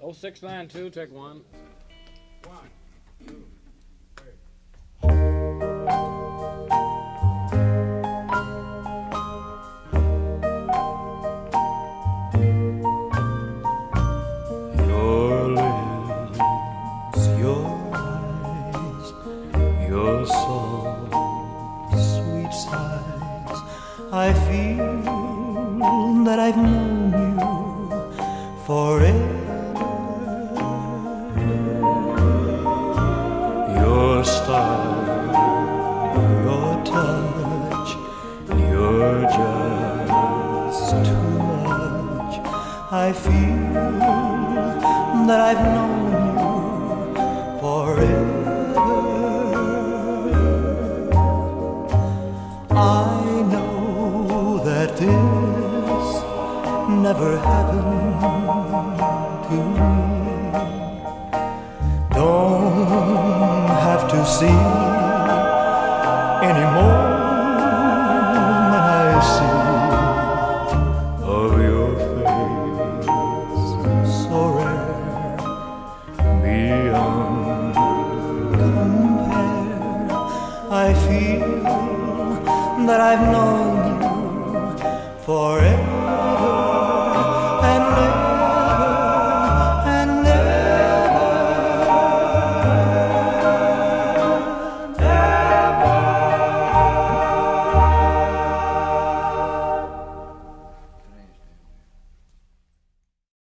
Oh six nine two, take one. One, two. I feel that I've known Your touch, you're just too much. I feel that I've known you forever. I know that this never happened to me. See any more than I see of your face so rare beyond compare. I feel that I've known you forever.